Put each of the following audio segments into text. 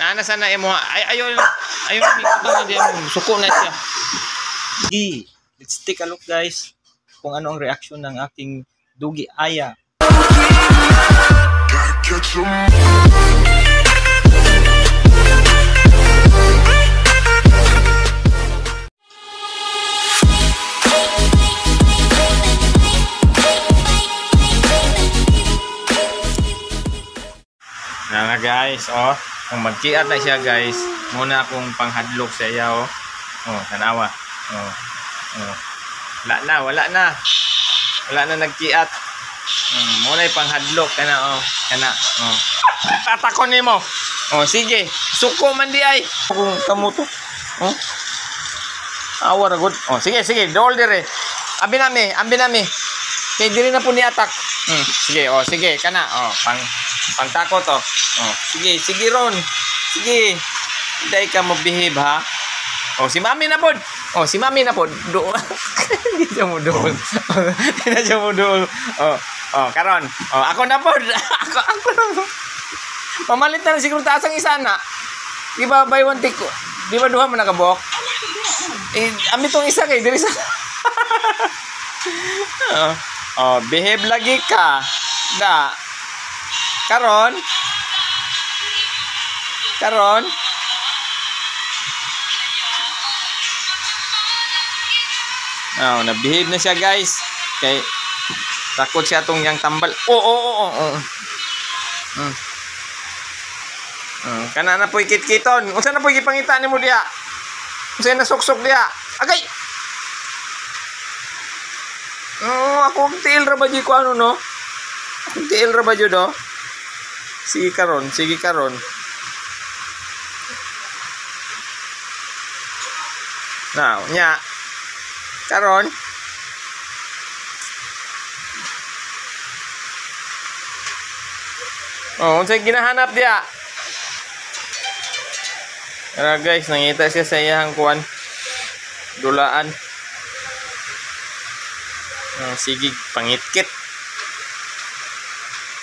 Naana sana imo ay ayo ayo mi kuto na diyan suko na siya. Dugi. Let's take a look guys kung ano ang reaction ng aking Dugi Aya. Catch 'em. Na nga guys, oh. Kung magkiat na siya guys, muna akong panghadlok sa iya oh. Oh, tanawa. Oh. Oh. Wala na, wala na. Wala na nagkiat. Hmm, muna yung panghadlok kana oh. Kana oh. Tatakon nimo. Oh, sige. Suko man di ay. Kung kamo to. Oh. Awar good. Oh, sige, sige. Dol dire. Abi nami, abi nami. Kay diri na po ni atak. Hmm, sige, oh, sige, kana. Oh, pang pangtakot oh. Oh, sige, sige ron. Sige. Dai ka mo behave ha. Oh, si Mami na pod. Oh, si Mami na pod. Do. Hindi mo dool. Hindi mo dool. Oh, oh, karon. Oh, ako na pod. ako ako na. Pamalit na siguro taas ang isa na. Di ba buy one take? Di ba duha mo nakabok? Eh, ami tong isa kay diri sa oh, oh, behave lagi ka. Da. Karon. Karon. Oh, na-behave na siya, guys. Kay takot siya tong yang tambal. Oo, oo, oo, oo. Mm. Mm, kana na po'y kitkiton. Unsa na po'y gipangita nimo diya? Unsa na suksok diya? Agay. Oh, ako tiil ra ko ano no? Akong tiil ra ba jud do? Sige karon, sige karon. Now, nya. Karon. Oh, unsay ginahanap diya? Tara guys, nangita siya sa iyang kuan. Dulaan. Oh, sige, pangitkit.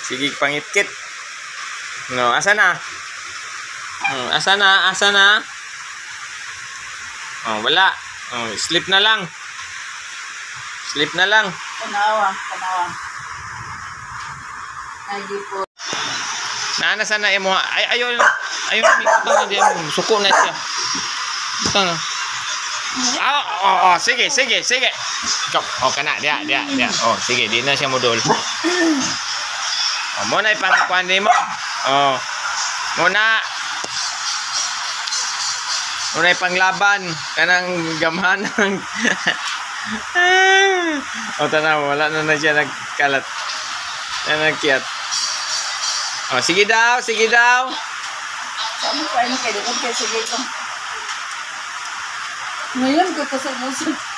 Sige, pangitkit. No, asa na? Oh, asa na? Asa na? Oh, wala. Oh, sleep na lang. Sleep na lang. Tanawa, tanawa. Di po. Naana sana imo ay ayo ayo mi na diyan suko na siya. Ito na. Ah, oh, oh, sige, sige, sige. Ikaw, oh, kana, dia, dia, dia. Oh, sige, di na siya modul. Oh, mo na ipangkuan mo. Oh. Muna. Muna ipanglaban kanang gamhanang. oh, tanaw, wala na na siya nagkalat. Na nagkiyat. Oh, sige daw, sige daw. Mo pa kayo? Doon kayo sige ko. Ngayon ko to sa muso.